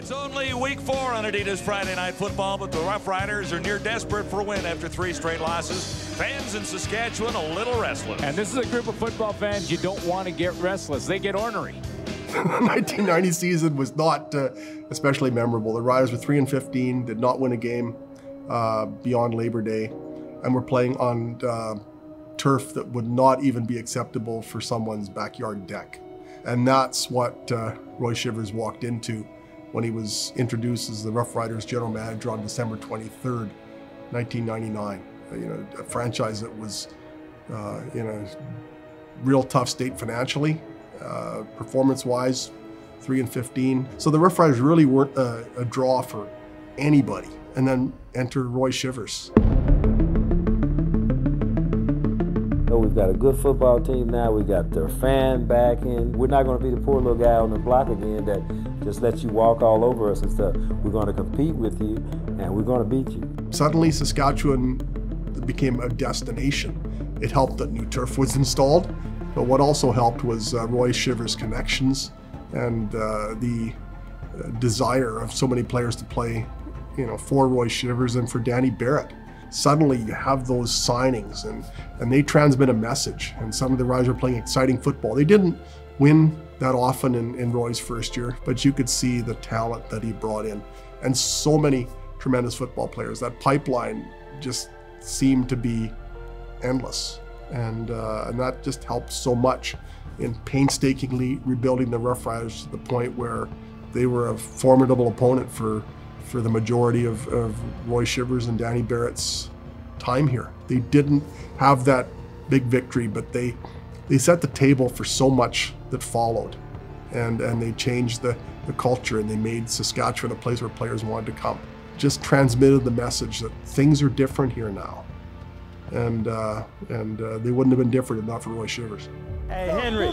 It's only week four on Adidas Friday Night Football, but the Rough Riders are near desperate for a win after three straight losses. Fans in Saskatchewan a little restless. And this is a group of football fans you don't want to get restless. They get ornery. the 1990 season was not uh, especially memorable. The Riders were 3 and 15, did not win a game uh, beyond Labor Day, and were playing on uh, turf that would not even be acceptable for someone's backyard deck. And that's what uh, Roy Shivers walked into when he was introduced as the Rough Riders general manager on December 23rd, 1999. Uh, you know, a franchise that was uh, in a real tough state financially, uh, performance-wise, 3 and 15. So the Rough Riders really weren't a, a draw for anybody. And then enter Roy Shivers. We've got a good football team now. We got their fan backing. We're not going to be the poor little guy on the block again that just let you walk all over us and stuff. We're going to compete with you, and we're going to beat you. Suddenly, Saskatchewan became a destination. It helped that new turf was installed, but what also helped was uh, Roy Shivers' connections and uh, the uh, desire of so many players to play, you know, for Roy Shivers and for Danny Barrett suddenly you have those signings and, and they transmit a message. And some of the Riders are playing exciting football. They didn't win that often in, in Roy's first year, but you could see the talent that he brought in. And so many tremendous football players. That pipeline just seemed to be endless. And, uh, and that just helped so much in painstakingly rebuilding the Rough Riders to the point where they were a formidable opponent for for the majority of, of Roy Shivers and Danny Barrett's time here. They didn't have that big victory, but they they set the table for so much that followed. And and they changed the, the culture and they made Saskatchewan a place where players wanted to come. Just transmitted the message that things are different here now. And uh, and uh, they wouldn't have been different if not for Roy Shivers. Hey Henry,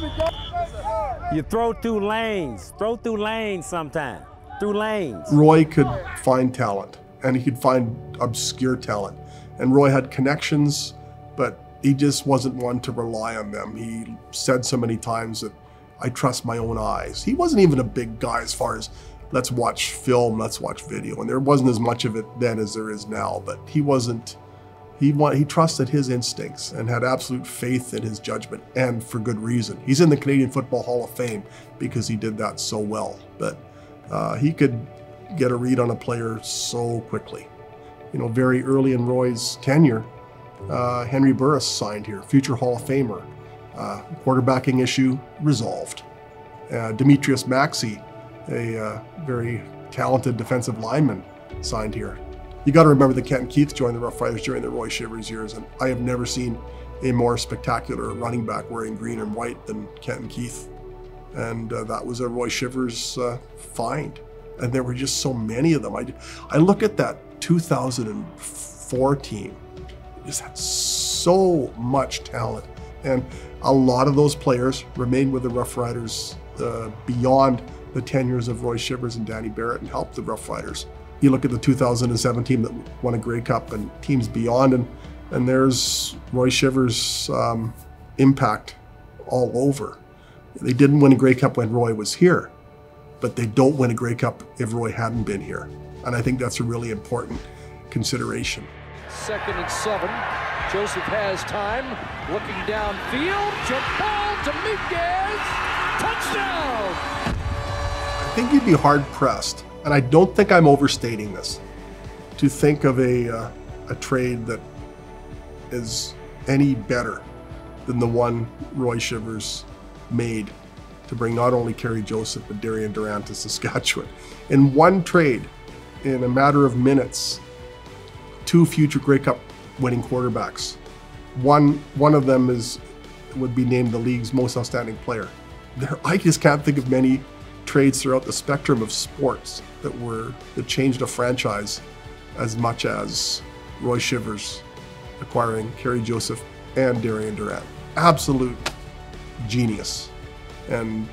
you throw through lanes, throw through lanes sometime through lanes. Roy could find talent and he could find obscure talent. And Roy had connections, he just wasn't one to rely on them. He said so many times that I trust my own eyes. He wasn't even a big guy as far as let's watch film, let's watch video. And there wasn't as much of it then as there is now, but he wasn't he he trusted his instincts and had absolute faith in his judgment and for good reason. He's in the Canadian Football Hall of Fame because he did that so well. But uh, he could get a read on a player so quickly. You know, very early in Roy's tenure, uh, Henry Burris signed here, future Hall of Famer. Uh, quarterbacking issue resolved. Uh, Demetrius Maxey, a uh, very talented defensive lineman, signed here. You got to remember that Kenton Keith joined the Rough Riders during the Roy Shivers years, and I have never seen a more spectacular running back wearing green and white than Kenton Keith and uh, that was a Roy Shivers uh, find. And there were just so many of them. I, I look at that 2004 team, just had so much talent. And a lot of those players remained with the Rough Riders uh, beyond the tenures of Roy Shivers and Danny Barrett and helped the Rough Riders. You look at the 2007 team that won a Grey Cup and teams beyond, and, and there's Roy Shivers' um, impact all over. They didn't win a Grey Cup when Roy was here, but they don't win a Grey Cup if Roy hadn't been here. And I think that's a really important consideration. Second and seven. Joseph has time. Looking downfield. To Miguez. Touchdown! I think you'd be hard pressed, and I don't think I'm overstating this, to think of a, uh, a trade that is any better than the one Roy Shivers made to bring not only Kerry Joseph but Darian Durant to Saskatchewan. In one trade, in a matter of minutes, two future Grey Cup winning quarterbacks. One one of them is would be named the league's most outstanding player. There, I just can't think of many trades throughout the spectrum of sports that were that changed a franchise as much as Roy Shivers acquiring Kerry Joseph and Darian Durant. Absolute genius. And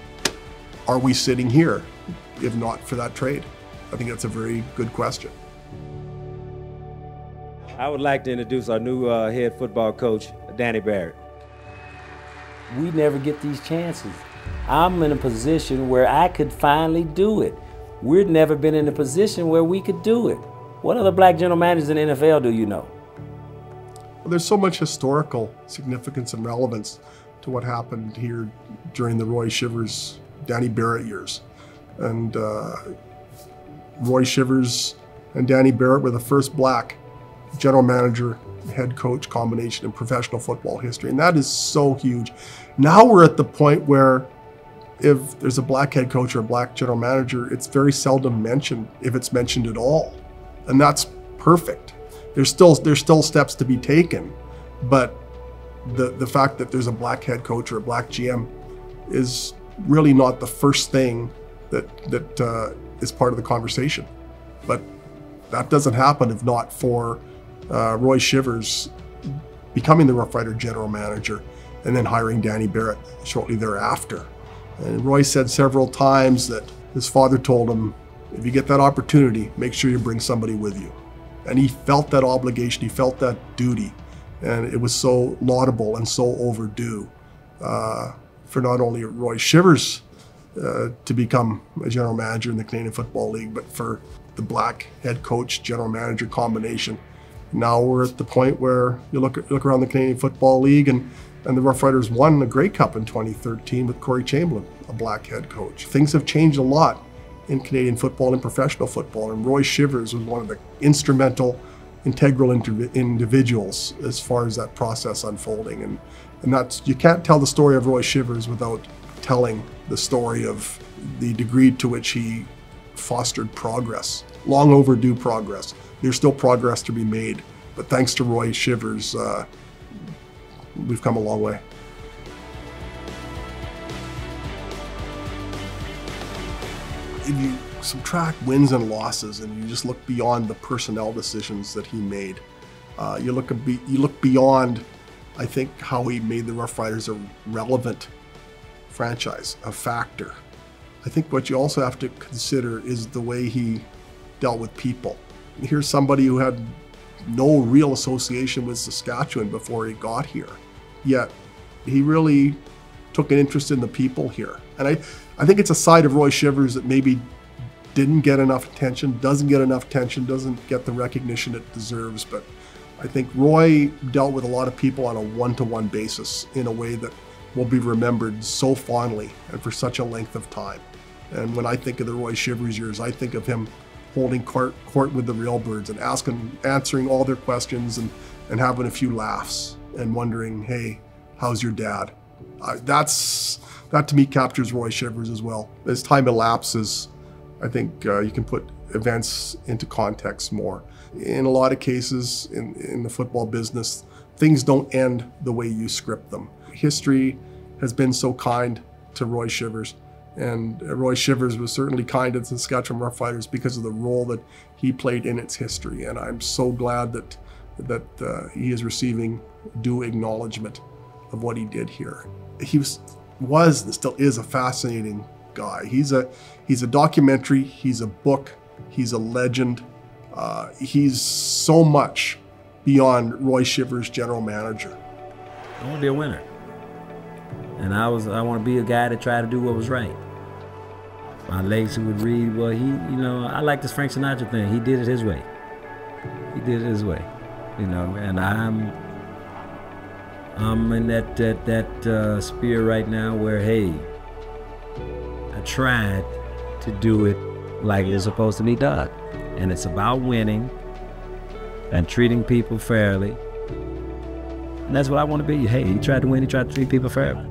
are we sitting here if not for that trade? I think that's a very good question. I would like to introduce our new uh, head football coach, Danny Barrett. We never get these chances. I'm in a position where I could finally do it. We've never been in a position where we could do it. What other black general managers in the NFL do you know? Well, there's so much historical significance and relevance to what happened here during the Roy Shivers, Danny Barrett years. And uh, Roy Shivers and Danny Barrett were the first black general manager, head coach combination in professional football history. And that is so huge. Now we're at the point where if there's a black head coach or a black general manager, it's very seldom mentioned, if it's mentioned at all. And that's perfect. There's still there's still steps to be taken, but the the fact that there's a black head coach or a black GM is really not the first thing that that uh, is part of the conversation. But that doesn't happen if not for uh, Roy Shivers becoming the Rough Rider general manager and then hiring Danny Barrett shortly thereafter. And Roy said several times that his father told him, if you get that opportunity, make sure you bring somebody with you. And he felt that obligation, he felt that duty. And it was so laudable and so overdue uh, for not only Roy Shivers uh, to become a general manager in the Canadian Football League, but for the black head coach general manager combination. Now we're at the point where you look look around the Canadian Football League and and the Rough Riders won the Grey Cup in 2013 with Corey Chamblin, a black head coach. Things have changed a lot in Canadian football and professional football, and Roy Shivers was one of the instrumental, integral individuals as far as that process unfolding. And and that's you can't tell the story of Roy Shivers without telling the story of the degree to which he fostered progress, long overdue progress. There's still progress to be made, but thanks to Roy Shivers, uh, we've come a long way. If you subtract wins and losses and you just look beyond the personnel decisions that he made, uh, you look be, you look beyond, I think, how he made the Rough Riders a relevant franchise, a factor. I think what you also have to consider is the way he dealt with people. Here's somebody who had no real association with Saskatchewan before he got here, yet he really took an interest in the people here. And I, I think it's a side of Roy Shivers that maybe didn't get enough attention, doesn't get enough attention, doesn't get the recognition it deserves. But I think Roy dealt with a lot of people on a one to one basis in a way that will be remembered so fondly and for such a length of time. And when I think of the Roy Shivers years, I think of him holding court, court with the railbirds and asking, answering all their questions and, and having a few laughs and wondering, hey, how's your dad? Uh, that's that to me captures Roy Shivers as well. As time elapses, I think uh, you can put events into context more. In a lot of cases in, in the football business, things don't end the way you script them. History has been so kind to Roy Shivers and Roy Shivers was certainly kind to the Saskatchewan Roughriders because of the role that he played in its history. And I'm so glad that that uh, he is receiving due acknowledgement of what he did here. He was, was and still is a fascinating guy. He's a he's a documentary. He's a book. He's a legend. Uh, he's so much beyond Roy Shivers, general manager. I want to be a winner, and I was I want to be a guy that tried to do what was right my legs would read, well, he, you know, I like this Frank Sinatra thing. He did it his way. He did it his way, you know, and I'm, I'm in that that that uh, sphere right now where, hey, I tried to do it like it's supposed to be done, and it's about winning and treating people fairly. And that's what I want to be. Hey, he tried to win. He tried to treat people fairly.